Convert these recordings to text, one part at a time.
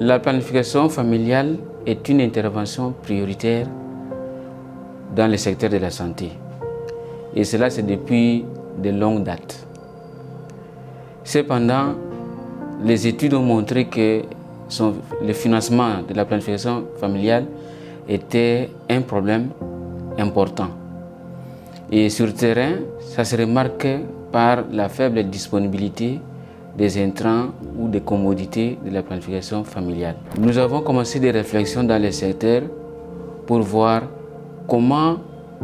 La planification familiale est une intervention prioritaire dans le secteur de la santé. Et cela, c'est depuis de longues dates. Cependant, les études ont montré que le financement de la planification familiale était un problème important. Et sur le terrain, ça se remarque par la faible disponibilité des intrants ou des commodités de la planification familiale. Nous avons commencé des réflexions dans le secteur pour voir comment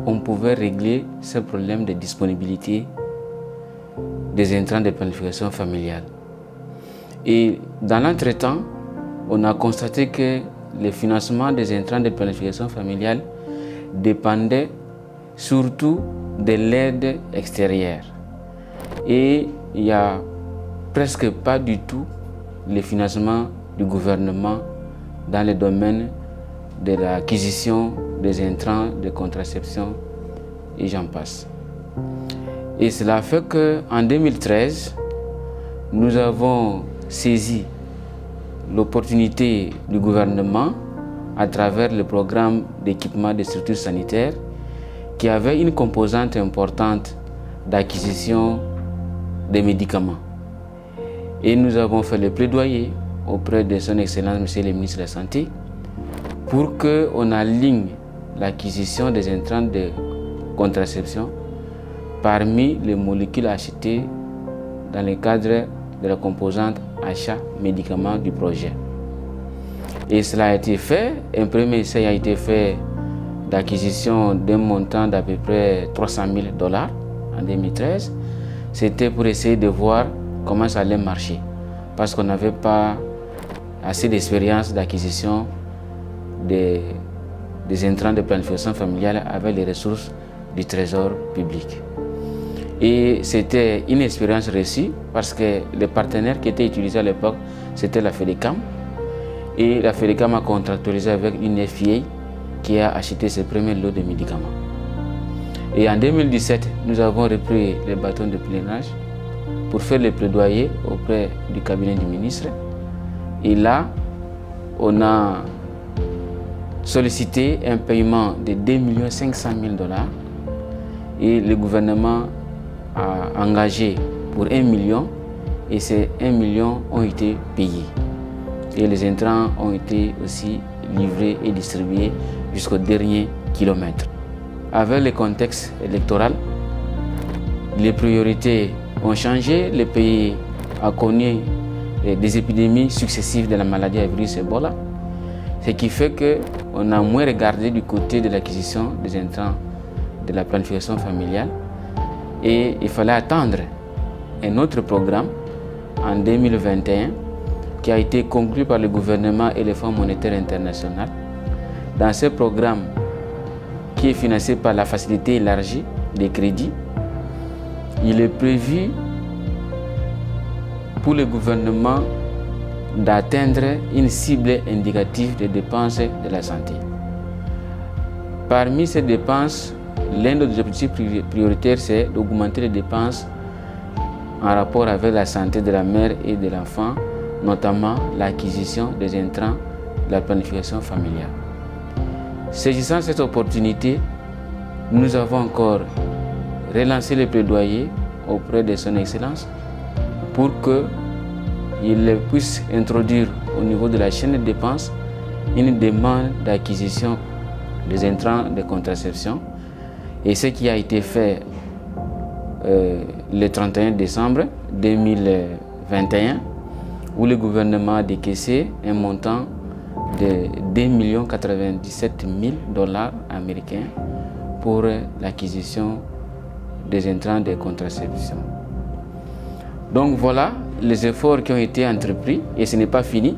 on pouvait régler ce problème de disponibilité des intrants de planification familiale. Et dans l'entretemps, on a constaté que le financement des intrants de planification familiale dépendait surtout de l'aide extérieure. Et il n'y a presque pas du tout le financement du gouvernement dans le domaine de l'acquisition des intrants de contraception et j'en passe. Et cela fait qu'en 2013, nous avons saisi l'opportunité du gouvernement à travers le programme d'équipement des structures sanitaires qui avait une composante importante d'acquisition des médicaments. Et nous avons fait le plaidoyer auprès de son Excellence Monsieur le ministre de la Santé pour qu'on aligne l'acquisition des intrants de contraception parmi les molécules achetées dans le cadre de la composante achat médicaments du projet. Et cela a été fait. Un premier essai a été fait d'acquisition d'un montant d'à peu près 300 000 dollars en 2013. C'était pour essayer de voir comment ça allait marcher. Parce qu'on n'avait pas assez d'expérience d'acquisition des, des de planification familiale avec les ressources du trésor public. Et c'était une expérience réussie parce que les partenaires qui étaient utilisés à l'époque, c'était la FEDECAM. Et la FEDECAM a contractualisé avec une FIA qui a acheté ses premiers lots de médicaments. Et en 2017, nous avons repris les bâtons de plénage pour faire le plaidoyer auprès du cabinet du ministre. Et là, on a sollicité un paiement de 2 500 000 dollars et le gouvernement a engagé pour 1 million et ces 1 million ont été payés. Et les intrants ont été aussi livrés et distribués jusqu'au dernier kilomètre. Avec le contexte électoral, les priorités ont changé. Le pays a connu des épidémies successives de la maladie à virus Ebola, ce qui fait qu'on a moins regardé du côté de l'acquisition des intrants de la planification familiale et il fallait attendre un autre programme en 2021 qui a été conclu par le gouvernement et le Fonds monétaire international. Dans ce programme qui est financé par la facilité élargie des crédits, il est prévu pour le gouvernement d'atteindre une cible indicative des dépenses de la santé. Parmi ces dépenses, l'un des objectifs prioritaires, c'est d'augmenter les dépenses en rapport avec la santé de la mère et de l'enfant, notamment l'acquisition des intrants de la planification familiale. Saisissant cette opportunité, nous avons encore relancé le plaidoyer auprès de son Excellence pour qu'il puisse introduire au niveau de la chaîne de dépenses une demande d'acquisition des intrants de contraception. Et ce qui a été fait euh, le 31 décembre 2021, où le gouvernement a décaissé un montant de 2 97 000 dollars américains pour l'acquisition des intrants de contraception. Donc voilà les efforts qui ont été entrepris et ce n'est pas fini.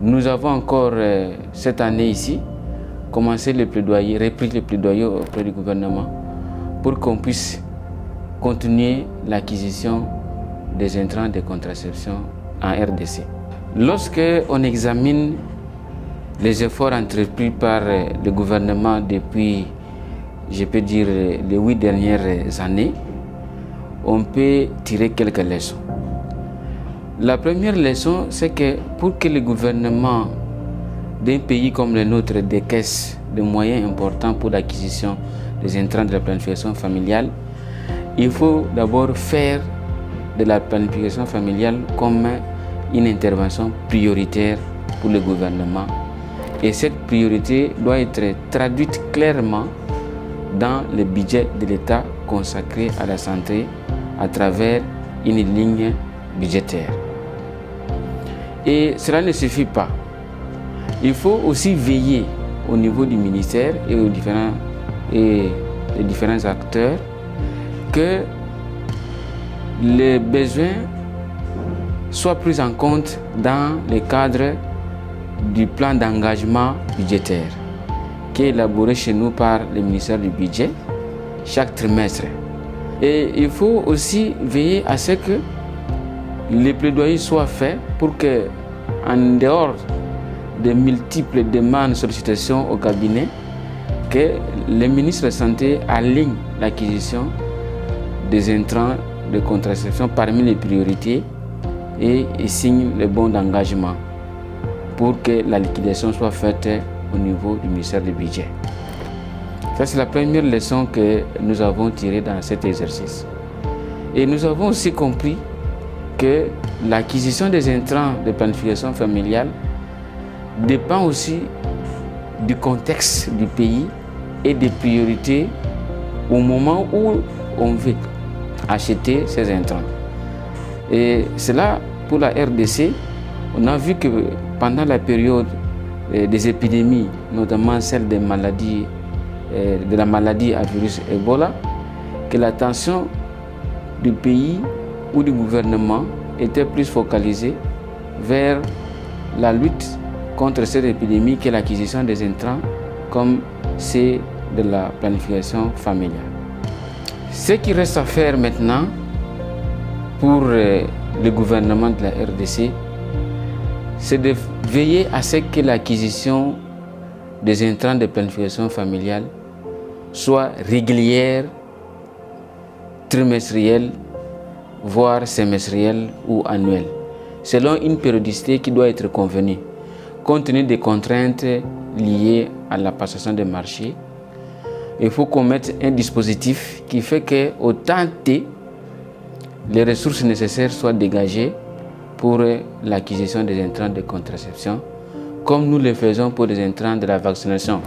Nous avons encore euh, cette année ici commencé le plaidoyer, repris le plaidoyer auprès du gouvernement pour qu'on puisse continuer l'acquisition des intrants de contraception en RDC. Lorsque on examine les efforts entrepris par le gouvernement depuis, je peux dire, les huit dernières années, on peut tirer quelques leçons. La première leçon, c'est que pour que le gouvernement d'un pays comme le nôtre décaisse de moyens importants pour l'acquisition des intrants de la planification familiale, il faut d'abord faire de la planification familiale comme une intervention prioritaire pour le gouvernement. Et cette priorité doit être traduite clairement dans le budget de l'État consacré à la santé à travers une ligne budgétaire. Et cela ne suffit pas. Il faut aussi veiller au niveau du ministère et aux différents, et les différents acteurs que les besoins soient pris en compte dans le cadre du plan d'engagement budgétaire qui est élaboré chez nous par le ministère du Budget chaque trimestre. Et il faut aussi veiller à ce que les plaidoyers soient faits pour que, en dehors de multiples demandes, sollicitations au cabinet, que le ministre de la Santé aligne l'acquisition des intrants de contraception parmi les priorités et, signe le bon d'engagement pour que la liquidation soit faite au niveau du ministère du Budget. Ça, c'est la première leçon que nous avons tirée dans cet exercice. Et nous avons aussi compris que l'acquisition des intrants de planification familiale dépend aussi du contexte du pays et des priorités au moment où on veut acheter ces intrants. Et cela, pour la RDC, on a vu que pendant la période des épidémies, notamment celle euh, de la maladie à virus Ebola, que l'attention du pays ou du gouvernement était plus focalisée vers la lutte contre cette épidémie que l'acquisition des intrants comme c'est de la planification familiale. Ce qui reste à faire maintenant pour euh, le gouvernement de la RDC, c'est de veiller à ce que l'acquisition des intrants de planification familiale soit régulière, trimestrielle, voire semestrielle ou annuelle, selon une périodicité qui doit être convenue, compte tenu des contraintes liées à la passation des marchés. Il faut qu'on mette un dispositif qui fait qu'au temps T, les ressources nécessaires soient dégagées pour l'acquisition des intrants de contraception, comme nous le faisons pour les intrants de la vaccination.